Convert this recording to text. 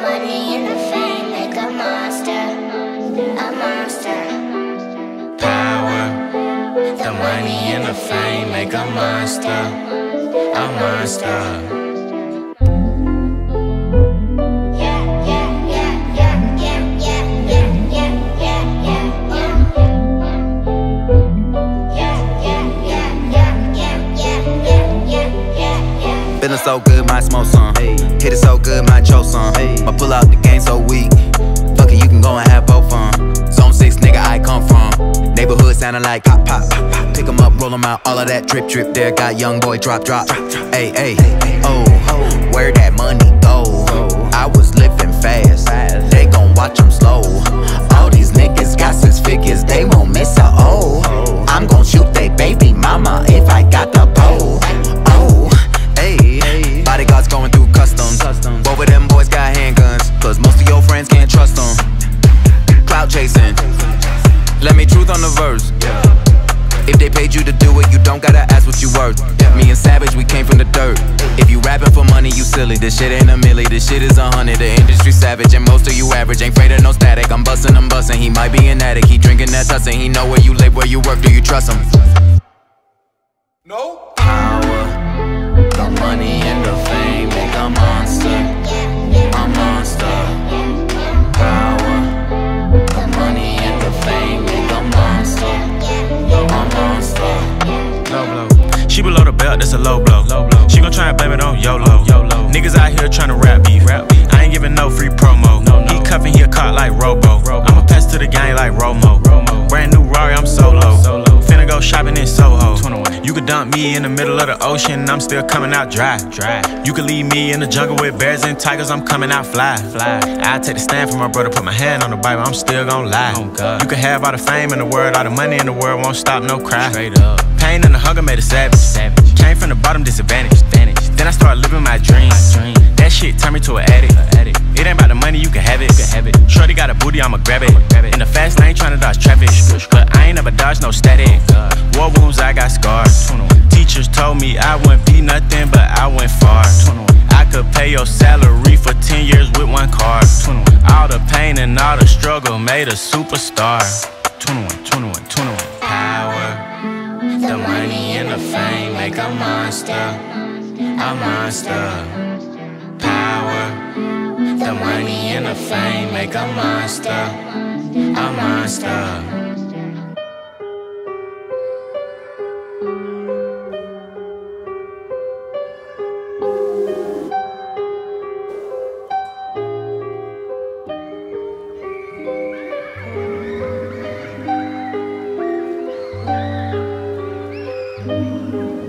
money and the fame make a monster, a monster. Power, the money and the fame make a monster, a monster. Smoke some. Hit it so good, might choke some. My pull out the game so weak. Fuck it, you can go and have both fun. Zone 6, nigga, I come from. Neighborhood sounding like pop, pop. pop. Pick 'em up, roll 'em out, all of that drip, drip there. Got young boy drop, drop. Hey, hey, oh, don't gotta ask what you worth. Me and Savage, we came from the dirt. If you rapping for money, you silly. This shit ain't a milli, this shit is a hundred. The industry savage, and most of you average. Ain't afraid of no static. I'm bustin', I'm bustin'. He might be an addict. He drinking that tussin'. He know where you live, where you work. Do you trust him? No She gon' try and blame it on YOLO. YOLO. Niggas out here tryna rap beef. Rap beef. I ain't giving no free promo. No, no. He cuffin', he a caught like Robo. Robo. I'ma pass to the gang like Romo. Romo. Brand new Rari, I'm solo. solo. Finna go shopping in Soho. 21. You could dump me in the middle of the ocean, I'm still coming out dry. Dry. You could leave me in the jungle with bears and tigers, I'm coming out fly. Fly. I take the stand for my brother, put my hand on the Bible, I'm still gon' lie. Oh God. You could have all the fame in the world, all the money in the world, won't stop no cry. Pain and the hunger made a savage. savage. Came shit turned me to an addict. It ain't about the money, you can have it. Can have it. Shorty got a booty, I'ma grab it. In the fast lane, tryna dodge traffic. But I ain't never dodged no static. War wounds, I got scars. Teachers told me I wouldn't be nothing, but I went far. I could pay your salary for 10 years with one card. All the pain and all the struggle made a superstar. 21, 21, 21. Power, the money and the fame make a monster. A monster power, the money and the fame make a monster, a monster. Mm -hmm.